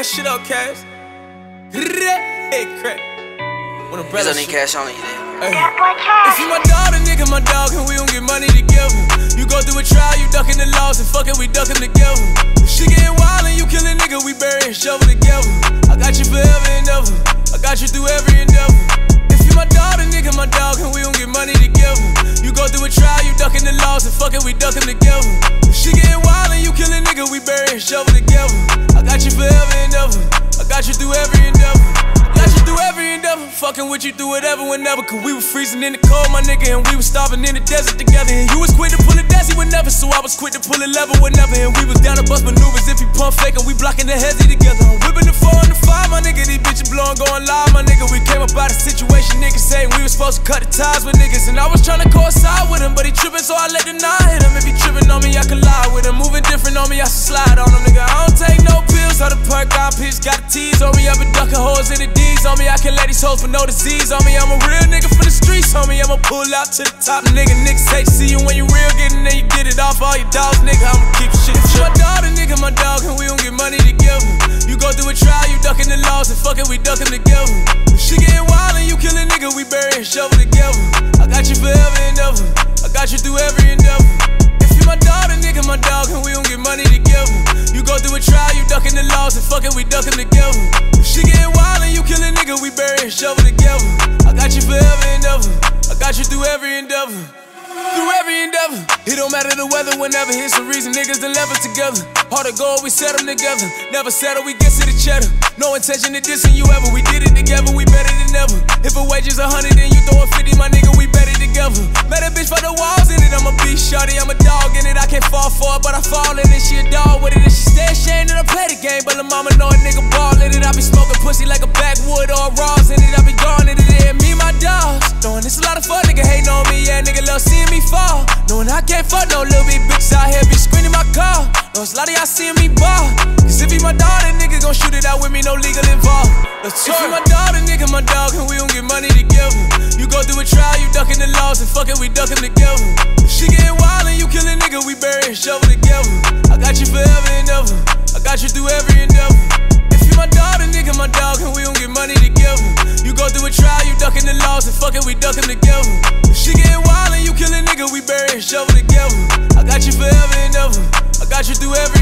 that shit up, cash. Hey, crap. When a brother don't need shit- cash on you then. Hey. If you my dog, then nigga my dog, and we don't get money together. You go through a trial, you ducking the laws, and fucking we ducking together. If she getting wild and you kill a nigga, we bury and shovel together. I got you forever and ever. I got you through every endeavor. If you my dog, then nigga my dog, and we don't get money together. You go through a trial, you ducking the laws, and fucking we ducking got you through every endeavor. Got you through every endeavor, fucking with you through whatever, whenever. Cause we were freezing in the cold, my nigga, and we was starving in the desert together. And you was quick to pull a dassy whenever, so I was quick to pull a lever whenever. And we was down to bust maneuvers if he pump fake, and we blocking the heavy together. I'm whipping the four and the five, my nigga, these bitches blowing, going live, my nigga. We came up out of situation, niggas saying we was supposed to cut the ties with niggas. And I was trying to coincide with him, but he tripping, so I let the nine hit him. If he tripping on me, I can lie with him. Moving different on me, I should slide on him, nigga. I don't these hoes with no disease on me. I'm a real nigga for the streets, homie. I'ma pull out to the top, nigga. Niggas hate to see you when you real, getting there, you get it off all your dogs, nigga. I'ma keep shit. If you my dog, then nigga, my dog, and we don't get money together. You go through a trial, you ducking the laws, and fucking we ducking together. If she getting wild and you kill a nigga, we bury and shovel together. I got you forever and ever. I got you through every endeavor. If you my dog, then nigga, my dog, and we don't get money together. You go through a trial, you ducking the laws, and fucking we ducking together. If she getting wild nigga, we bury and shovel together. I got you forever and ever. I got you through every endeavor. Through every endeavor, it don't matter the weather. Whenever here's some reason, niggas done level together. Hard to go, we set them together. Never settle, we get to the cheddar. No intention to dissing you ever. We did it together, we better than ever. If a wage is a hundred, then you throw a fifty, my nigga, we better together. Met a bitch for the walls in it. I'm a beast, shorty. I'm a dog in it. I can't fall for it, but I fall in it. She a dog with it, and she stay ashamed that I play the game. But the mama know a nigga be smoking pussy like a backwood or a Ross in it. I be gone in it. Yeah, me, my dogs. Knowing it's a lot of fun, nigga hating on me. Yeah, nigga love seeing me fall. Knowing I can't fuck no little bit bitches out here be screaming my car. Know it's a lot of y'all seeing me ball. Cause if he my dog, then nigga gon' shoot it out with me, no legal involved. Let's if he my dog, then nigga my dog, and we don't get money together. You go through a trial, you ducking the laws, and fucking we ducking together. If she getting wild and you kill a nigga, we bury and shovel together. I got you forever and ever. I got you through every endeavor. We ducking together. She getting wild and you kill a nigga, we bury and shovel together. I got you forever and ever. I got you through every.